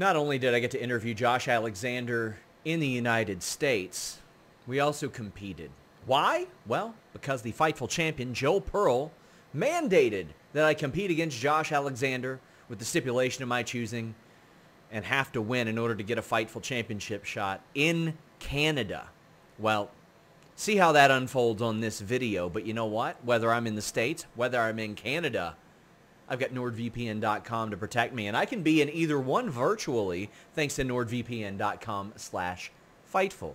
Not only did I get to interview Josh Alexander in the United States, we also competed. Why? Well, because the Fightful champion Joe Pearl mandated that I compete against Josh Alexander with the stipulation of my choosing and have to win in order to get a Fightful championship shot in Canada. Well, see how that unfolds on this video, but you know what? Whether I'm in the States, whether I'm in Canada, I've got NordVPN.com to protect me, and I can be in either one virtually thanks to NordVPN.com slash Fightful.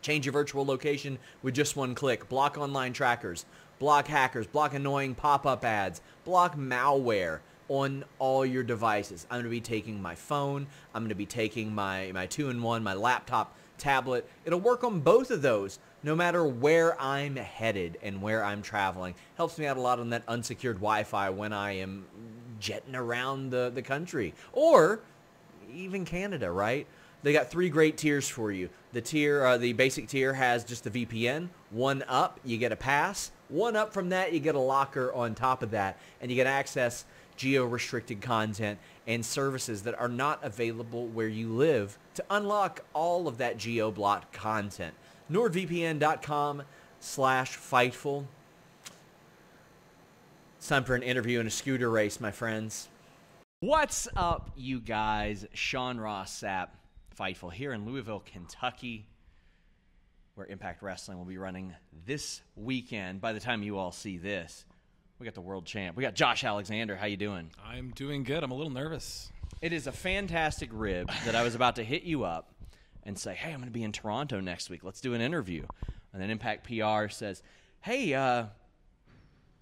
Change your virtual location with just one click. Block online trackers, block hackers, block annoying pop-up ads, block malware on all your devices. I'm going to be taking my phone. I'm going to be taking my, my two-in-one, my laptop, tablet. It'll work on both of those no matter where I'm headed and where I'm traveling. Helps me out a lot on that unsecured Wi-Fi when I am jetting around the, the country. Or even Canada, right? They got three great tiers for you. The tier, uh, the basic tier has just the VPN. One up, you get a pass. One up from that, you get a locker on top of that, and you get access geo-restricted content and services that are not available where you live to unlock all of that geo-blocked content. NordVPN.com slash Fightful. It's time for an interview and a scooter race, my friends. What's up, you guys? Sean Ross Sapp, Fightful, here in Louisville, Kentucky, where Impact Wrestling will be running this weekend. By the time you all see this, we got the world champ. We got Josh Alexander. How you doing? I'm doing good. I'm a little nervous. It is a fantastic rib that I was about to hit you up and say, "Hey, I'm going to be in Toronto next week. Let's do an interview." And then Impact PR says, "Hey, uh,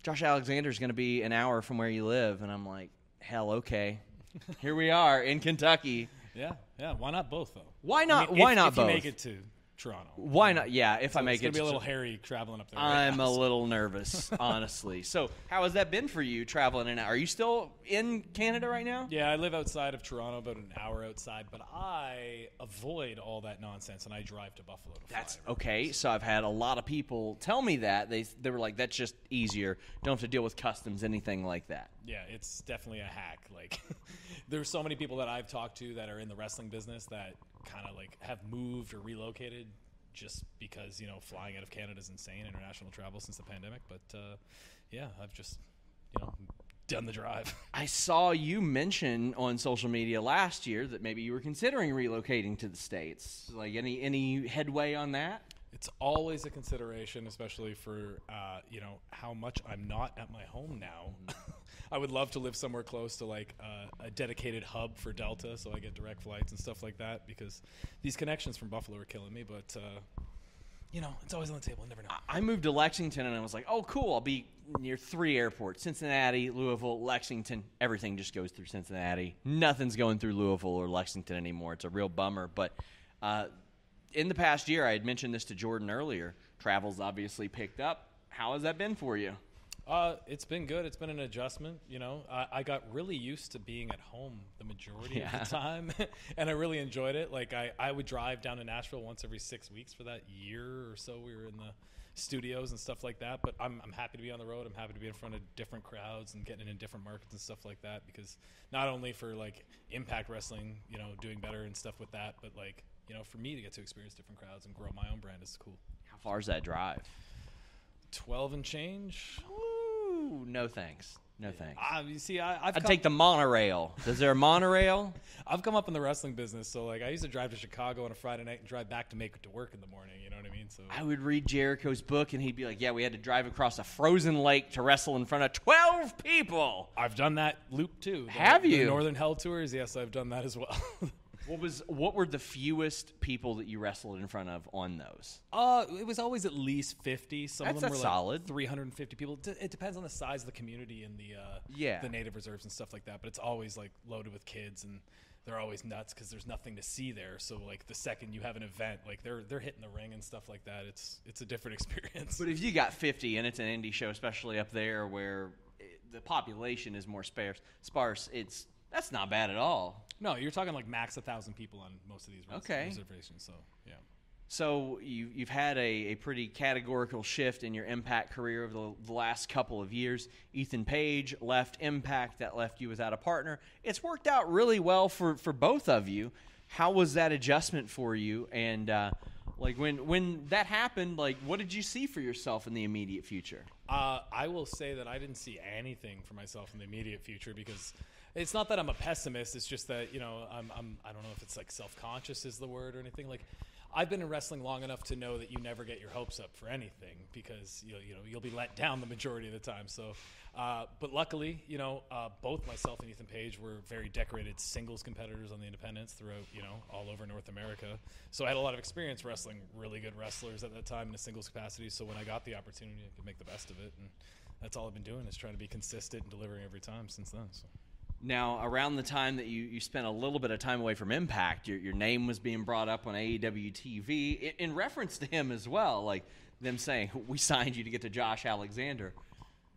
Josh Alexander is going to be an hour from where you live," and I'm like, "Hell, okay." Here we are in Kentucky. Yeah, yeah. Why not both though? Why I not? mean, why if, not if both? you make it to Toronto? why not? Yeah, if I So make it's it, gonna be a little hairy traveling up there. I'm now, a little nervous, honestly. So, how has that been for you traveling in? Are you still in Canada right now? Yeah, I live outside of Toronto, about an hour outside, but I avoid all that nonsense and I drive to Buffalo to That's fly. okay. So I've had a lot of people tell me that they they were like, "That's just easier. Don't have to deal with customs, anything like that." Yeah, it's definitely a hack. Like, there's so many people that I've talked to that are in the wrestling business that kind of like have moved or relocated just because you know flying out of Canada is insane, international travel since the pandemic. But uh, yeah, I've just you know done the drive. I saw you mention on social media last year that maybe you were considering relocating to the states. Like any any headway on that? It's always a consideration, especially for uh, you know how much I'm not at my home now. I would love to live somewhere close to like uh, a dedicated hub for Delta, so I get direct flights and stuff like that. Because these connections from Buffalo are killing me. But uh, you know, it's always on the table. Never know. I moved to Lexington and I was like, "Oh, cool! I'll be near three airports: Cincinnati, Louisville, Lexington. Everything just goes through Cincinnati. Nothing's going through Louisville or Lexington anymore. It's a real bummer." But uh, in the past year, I had mentioned this to Jordynne earlier. Travel's obviously picked up. How has that been for you? Uh, it's been good. It's been an adjustment. You know, I, I got really used to being at home the majority Yeah. of the time, and I really enjoyed it. Like I, I would drive down to Nashville once every six weeks for that year or so. We were in the studios and stuff like that. But I'm, I'm happy to be on the road. I'm happy to be in front of different crowds and getting in different markets and stuff like that. Because not only for like Impact Wrestling, you know, doing better and stuff with that, but like you know, for me to get to experience different crowds and grow my own brand is cool. How far is that drive? Twelve and change. Ooh, no thanks. No thanks. Uh, you see, I, I've I'd come- take the monorail. Is there a monorail? I've come up in the wrestling business, so like I used to drive to Chicago on a Friday night and drive back to make it to work in the morning. You know what I mean? So I would read Jericho's book and he'd be like, "Yeah, we had to drive across a frozen lake to wrestle in front of 12 people." I've done that loop too. The- Have you? Northern Hell tours? Yes, I've done that as well. What was what were the fewest people that you wrestled in front of on those? uh, it was always at least fifty. Some That's- of them were like solid. Three hundred and fifty people. D- It depends on the size of the community and the uh, Yeah. the native reserves and stuff like that. But it's always like loaded with kids and. They're always nuts because there's nothing to see there. So like the second you have an event, like they're they're hitting the ring and stuff like that. It's it's a different experience. But if you got 50 and it's an indie show, especially up there where it, the population is more sparse, sparse, it's that's not bad at all. No, you're talking like max a thousand people on most of these res- Okay. reservations. So yeah, So you, you've had a, a pretty categorical shift in your Impact career over the, the last couple of years. Ethan Page left Impact, that left you without a partner. It's worked out really well for, for both of you. How was that adjustment for you? And uh, like when when that happened, like what did you see for yourself in the immediate future? Uh, I will say that I didn't see anything for myself in the immediate future because it's not that I'm a pessimist. It's just that you know I'm, I'm I don't know if it's like self conscious is the word or anything like. I've been in wrestling long enough to know that you never get your hopes up for anything because you you know you'll be let down the majority of the time. So, uh, but luckily, you know, uh, both myself and Ethan Page were very decorated singles competitors on the independents throughout you know all over North America. So I had a lot of experience wrestling really good wrestlers at that time in a singles capacity. So when I got the opportunity, I could make the best of it, and that's all I've been doing is trying to be consistent and delivering every time since then. So. Now, around the time that you, you spent a little bit of time away from Impact, your, your name was being brought up on AEW TV in, in reference to him as well, like them saying, We signed you to get to Josh Alexander.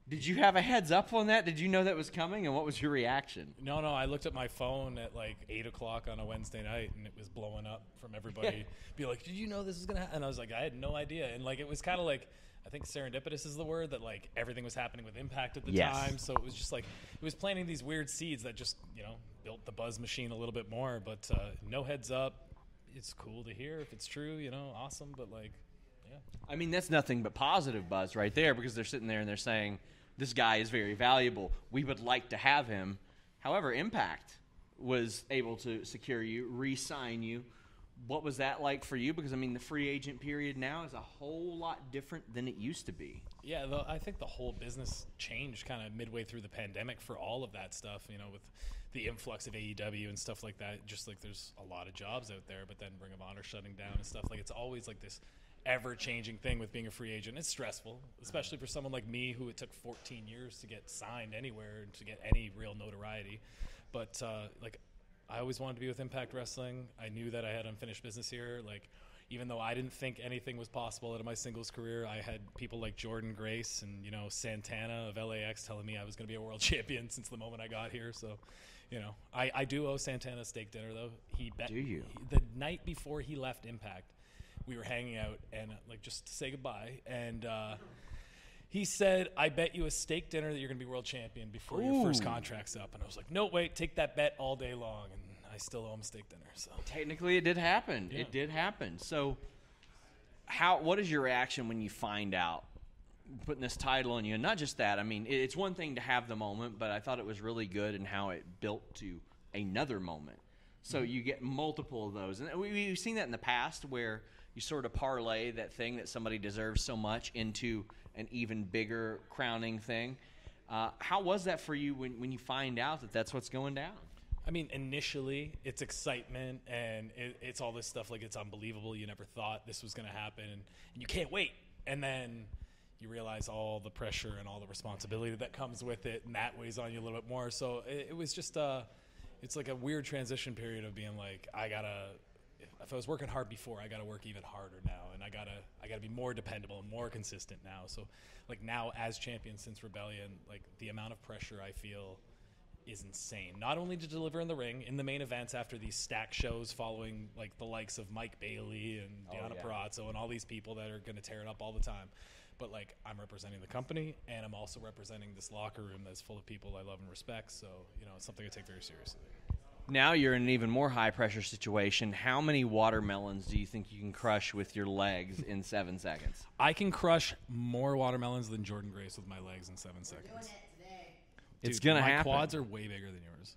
Did you have a heads up on that? Did you know that was coming, and what was your reaction? No, no. I looked at my phone at like eight o'clock on a Wednesday night, and it was blowing up from everybody. Be like, "Did you know this is gonna?" happen? And I was like, "I had no idea." And like, it was kind of like, I think serendipitous is the word that like everything was happening with Impact at the Yes. time. So it was just like it was planting these weird seeds that just you know built the buzz machine a little bit more. But uh, no heads up. It's cool to hear if it's true. You know, awesome. But like, yeah. I mean, that's nothing but positive buzz right there because they're sitting there and they're saying, This guy is very valuable. We would like to have him. However, Impact was able to secure you, re sign you. What was that like for you? Because, I mean, the free agent period now is a whole lot different than it used to be. Yeah, the, I think the whole business changed kind of midway through the pandemic for all of that stuff. You know, with the influx of AEW and stuff like that. Just like there's a lot of jobs out there, but then Ring of Honor shutting down and stuff. Like it's always like this ever-changing thing with being a free agent. It's stressful, especially for someone like me who it took 14 years to get signed anywhere and to get any real notoriety. But uh, like I always wanted to be with Impact Wrestling. I knew that I had unfinished business here. Like, even though I didn't think anything was possible out of my singles career, I had people like Jordynne Grace and you know Santana of LAX telling me I was going to be a world champion since the moment I got here. So, you know, I, I do owe Santana a steak dinner though. He bet Do you? he- the night before he left Impact, we were hanging out and uh, like just to say goodbye and. uh he said, "I bet you a steak dinner that you're going to be world champion before your first contract's up." And I was like, "No, wait, take that bet all day long." And I still owe him steak dinner. So Technically, it did happen. Yeah. It did happen. So, how? What is your reaction when you find out putting this title on you? And not just that. I mean, it's one thing to have the moment, but I thought it was really good and how it built to another moment. So Mm-hmm. you get multiple of those, and we, we've seen that in the past where you sort of parlay that thing that somebody deserves so much into an even bigger crowning thing. Uh, how was that for you when, when you find out that that's what's going down? I mean, initially, it's excitement and it, it's all this stuff like it's unbelievable. You never thought this was going to happen, and, and you can't wait. And then you realize all the pressure and all the responsibility that comes with it, and that weighs on you a little bit more. So it, it was just uh, it's like a weird transition period of being like, I gotta. If I was working hard before, I gotta work even harder now, and I gotta I gotta be more dependable and more consistent now. So, like now as champion since Rebellion, like the amount of pressure I feel is insane. Not only to deliver in the ring in the main events after these stack shows following like the likes of Mike Bailey and oh, Deonna yeah. Purrazzo and all these people that are going to tear it up all the time, but like I'm representing the company and I'm also representing this locker room that's full of people I love and respect. So you know it's something I take very seriously. Now you're in an even more high pressure situation. How many watermelons do you think you can crush with your legs in seven seconds? I can crush more watermelons than Jordynne Grace with my legs in seven Doing seconds. It today. It's Dude, gonna my happen. quads are way bigger than yours.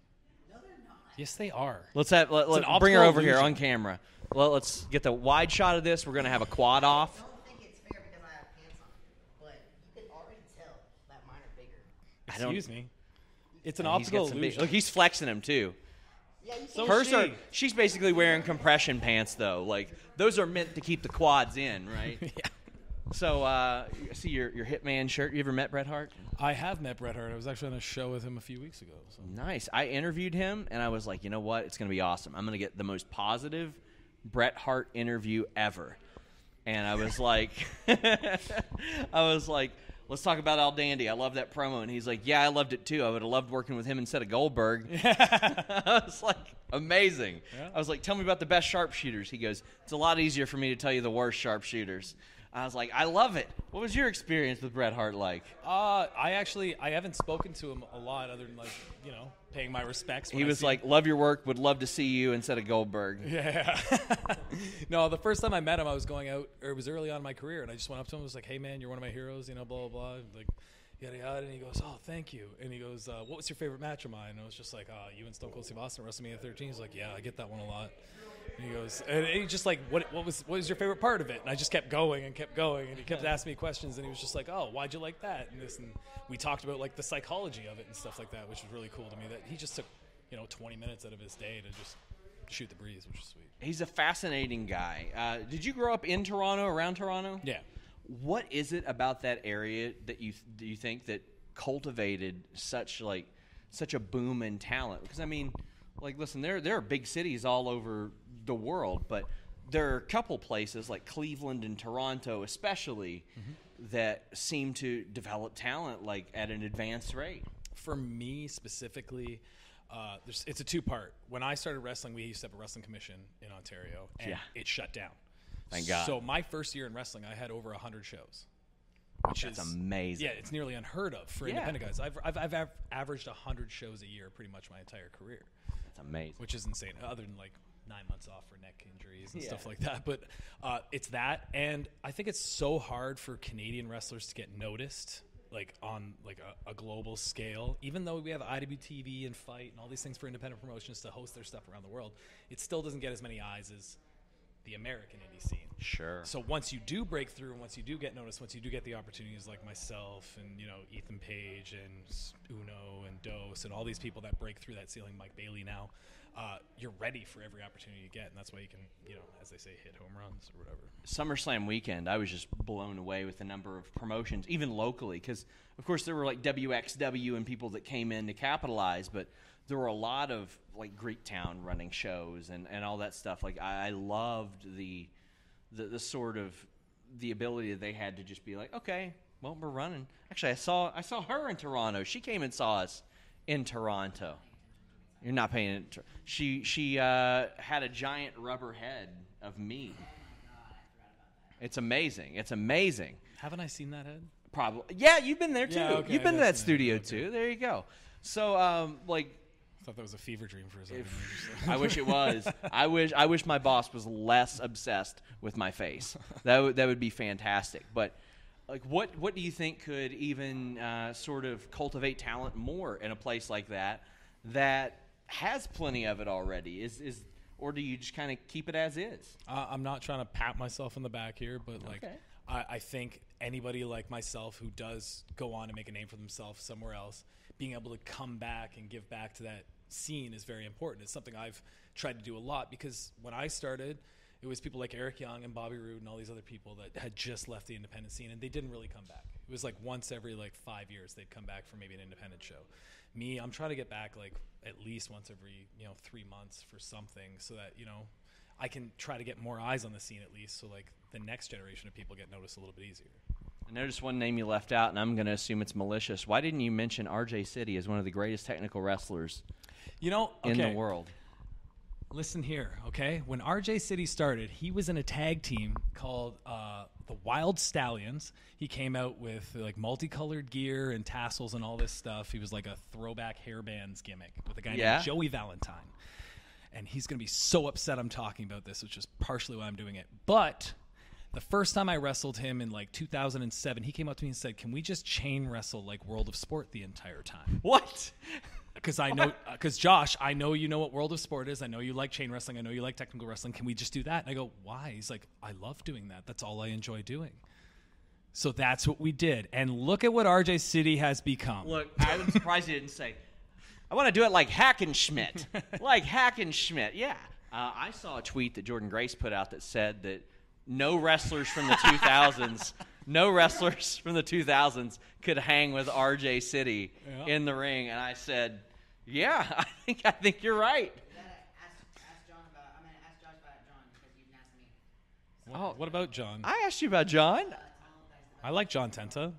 No, they're not. Yes, they are. Let's have let, let, an bring her optical over here illusion. on camera. Well, let's get the wide shot of this. We're gonna have a quad off. I don't think it's fair because I have pants on, but you can already tell that mine are bigger. I don't- Excuse me. It's an He's got optical some big- illusion. look, he's flexing them too. Yeah, you So see. Hers she. are. She's basically wearing compression pants though. Like those are meant to keep the quads in, right? yeah. So, uh, I see your your Hitman shirt. You ever met Bret Hart? I have met Bret Hart. I was actually on a show with him a few weeks ago. So. Nice. I interviewed him, and I was like, you know what? It's going to be awesome. I'm going to get the most positive Bret Hart interview ever. And I was like, I was like, let's talk about Al Dandy. I love that promo. And he's like, yeah, I loved it too. I would have loved working with him instead of Goldberg. I was like, Amazing. Yeah. I was like, tell me about the best sharpshooters. He goes, it's a lot easier for me to tell you the worst sharpshooters. I was like, I love it. What was your experience with Bret Hart like? Uh, I actually I haven't spoken to him a lot other than like you know paying my respects. when He I was like, love your work, would love to see you instead of Goldberg. Yeah. no, the first time I met him, I was going out, or it was early on in my career, and I just went up to him and was like, hey, man, you're one of my heroes, you know, blah, blah, blah. Like, yada, yada. And he goes, oh, thank you. And he goes, uh, what was your favorite match of mine? And I was just like, uh, you and Stone Cold Steve Austin at WrestleMania 13. He's like, yeah, I get that one a lot. And he goes, and he just like, what, what was what was your favorite part of it? And I just kept going and kept going, and he kept asking me questions, and he was just like, oh, why'd you like that? And this, and we talked about like the psychology of it and stuff like that, which was really cool to me. That he just took, you know, 20 minutes out of his day to just shoot the breeze, which is sweet. He's a fascinating guy. Uh, did you grow up in Toronto, around Toronto? Yeah. What is it about that area that you do you think that cultivated such like such a boom in talent? Because I mean, like, listen, there there are big cities all over the world, but there are a couple places like Cleveland and Toronto, especially, that seem to develop talent like at an advanced rate. for me specifically, uh, there's, it's a two part. When I started wrestling, we used to have a wrestling commission in Ontario, and Yeah. it shut down. Thank God. So my first year in wrestling, I had over hundred shows. Which That's is amazing. Yeah, it's nearly unheard of for Yeah. independent guys. I've, I've, I've av- averaged hundred shows a year pretty much my entire career, That's amazing. which is insane. Other than like nine months off for neck injuries and Yeah. stuff like that, but uh, it's that, and I think it's so hard for Canadian wrestlers to get noticed like on like a, a global scale even though we have IWTV and FITE and all these things for independent promotions to host their stuff around the world it still doesn't get as many eyes as the American indie scene Sure. so once you do break through and once you do get noticed, once you do get the opportunities like myself and you know Ethan Page and Uno and Dose and all these people that break through that ceiling, Mike Bailey now, uh, you're ready for every opportunity you get, and that's why you can, you know, as they say, hit home runs or whatever. SummerSlam weekend, I was just blown away with the number of promotions, even locally, because of course there were like WXW and people that came in to capitalize, but there were a lot of like Greek Town running shows and, and all that stuff. Like I, I loved the, the the sort of the ability that they had to just be like, okay, well we're running. Actually, I saw I saw her in Toronto. She came and saw us in Toronto. You're not paying it. She she uh, had a giant rubber head of me. It's amazing. It's amazing. Haven't I seen that head? Probably. Yeah, you've been there too. Yeah, okay, you've been to that studio Okay. too. There you go. So, um, like, I thought that was a fever dream for a second. I wish it was. I wish. I wish my boss was less obsessed with my face. That would that would be fantastic. But, like, what what do you think could even uh, sort of cultivate talent more in a place like that that has plenty of it already? Is is or do you just kind of keep it as is? Uh, I'm not trying to pat myself on the back here, but like Okay. I, I think anybody like myself who does go on and make a name for themselves somewhere else, being able to come back and give back to that scene is very important. It's something I've tried to do a lot because when I started, it was people like Eric Young and Bobby Roode and all these other people that had just left the independent scene and they didn't really come back. It was like once every like five years they'd come back for maybe an independent show. Me, I'm trying to get back like at least once every you know three months for something so that you know I can try to get more eyes on the scene at least, so like the next generation of people get noticed a little bit easier. I noticed one name you left out, and I'm going to assume it's malicious. Why didn't you mention RJ City as one of the greatest technical wrestlers You know, in the world? Listen here, okay? When RJ City started, he was in a tag team called uh, the Wild Stallions. He came out with like multicolored gear and tassels and all this stuff. He was like a throwback hairbands gimmick with a guy Yeah. named Joey Valentine. And he's going to be so upset I'm talking about this, which is partially why I'm doing it. But the first time I wrestled him in like 2007, he came up to me and said, "Can we just chain wrestle like World of Sport the entire time?" What? because I know because Josh, I know you know what World of Sport is. I know you like chain wrestling. I know you like technical wrestling. Can we just do that? And I go, why? He's like, I love doing that. That's all I enjoy doing. So that's what we did. And look at what RJ City has become. Look, I'm surprised you didn't say. I want to do it like Hackenschmidt, like Hackenschmidt. Yeah, uh, I saw a tweet that Jordynne Grace put out that said that no wrestlers from the 2000s, no wrestlers from the 2000s could hang with RJ City Yeah. in the ring, and I said, yeah, I think I think you're right. You ask, ask John about. I'm gonna ask Josh about John because you didn't ask me. What, what about John? I asked you about John. I like John Tenta.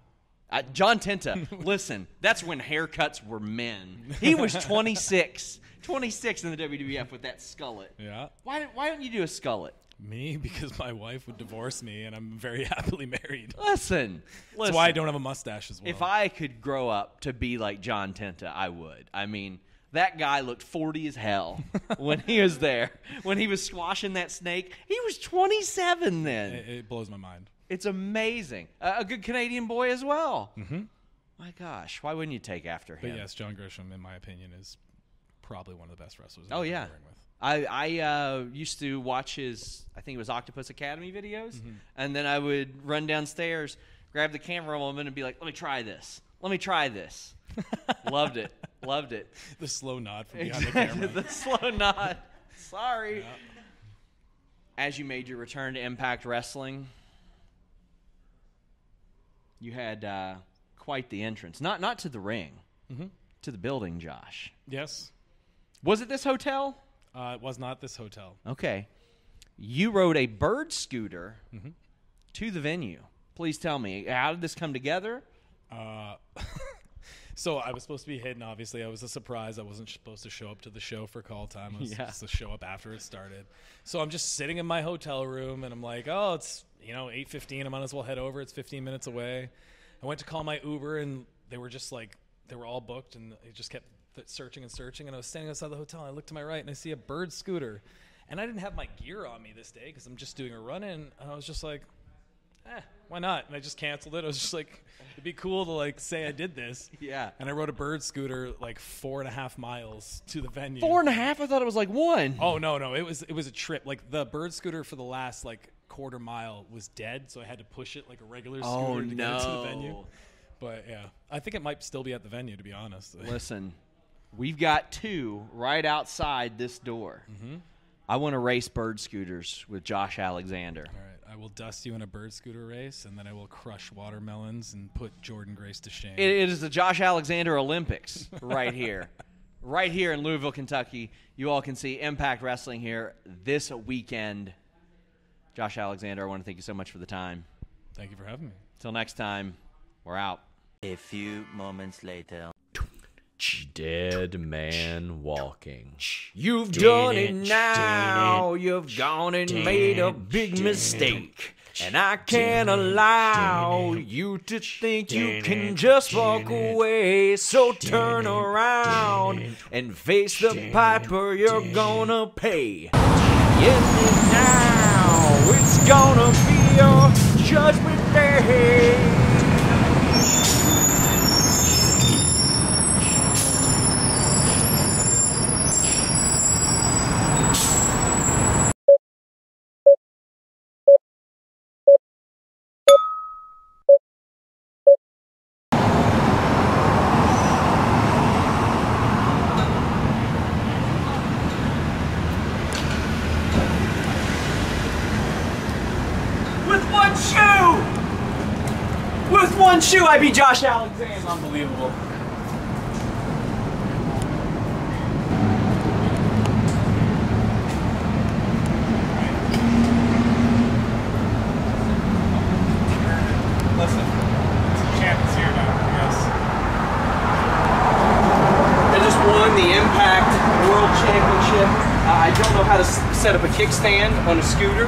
Uh, John Tenta, listen, that's when haircuts were men. He was 26, 26 in the WWF with that skullet. Yeah. Why, don't- why don't you do a skullet? Me, because my wife would divorce me, and I'm very happily married. Listen, That's listen. why I don't have a mustache as well. If I could grow up to be like John Tenta, I would. I mean, that guy looked 40 as hell when he was there. When he was squashing that snake, he was 27 then. it, it blows my mind. It's amazing. Uh, a good Canadian boy as well. Mm-hmm. My gosh, why wouldn't you take after But him? yes, John Gresham, in my opinion, is probably one of the best wrestlers. Oh I've yeah. ever ring with. I I uh, used to watch his I think it was Octopus Academy videos, and then I would run downstairs, grab the camera woman, and be like, "Let me try this. Let me try this." Loved it. Loved it. The slow nod from behind the camera. the slow nod. Sorry. As you made your return to Impact Wrestling, you had uh, quite the entrance. Not not to the ring, to the building, Josh. yes, Was it this hotel? Uh, it was not this hotel. Okay. You rode a bird scooter Mm-hmm. to the venue. Please tell me, how did this come together? Uh, so I was supposed to be hidden. Obviously, I was a surprise. I wasn't supposed to show up to the show for call time. I was Yeah. supposed to show up after it started. So I'm just sitting in my hotel room, and I'm like, oh, it's you know 8:15. I might as well head over. It's 15 minutes away. I went to call my Uber, and they were just like they were all booked, and it just kept th- searching and searching. And I was standing outside the hotel. And I looked to my right, and I see a bird scooter. And I didn't have my gear on me this day because I'm just doing a run in. And I was just like, eh, why not? And I just canceled it. I was just like, it'd be cool to like say I did this. Yeah. And I rode a bird scooter like four and a half miles to the venue. Four and a half? I thought it was like one. Oh no, no, it was it was a trip. Like the bird scooter for the last like quarter mile was dead, so I had to push it like a regular scooter Oh, to get it to the venue. no. But yeah, I think it might still be at the venue to be honest. Listen, we've got two right outside this door. Mm-hmm. I want to race bird scooters with Josh Alexander. All right, I will dust you in a bird scooter race, and then I will crush watermelons and put Jordynne Grace to shame. It, it is the Josh Alexander Olympics right here. right here in Louisville, Kentucky. You all can see Impact Wrestling here this weekend. Josh Alexander, I want to thank you so much for the time. Thank you for having me. Till next time, we're out. A few moments later. Dead man walking. You've done it now. You've gone and made a big mistake. And I can't allow you to think you can just walk away. So turn around and face the piper you're gonna pay. Yes, now it's gonna be your judgment day. With one shoe! With one shoe, I beat Josh Alexander. Unbelievable. Listen, champions here now. Yes. I just won the Impact World Championship. Uh, I don't know how to set up a kickstand on a scooter,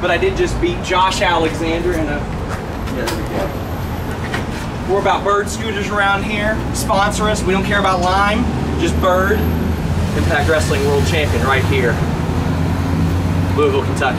but I did just beat Josh Alexander in a. Yeah, there we go. We're about bird scooters around here. Sponsor us. We don't care about lime, just bird. Impact Wrestling World Champion right here, Louisville, Kentucky.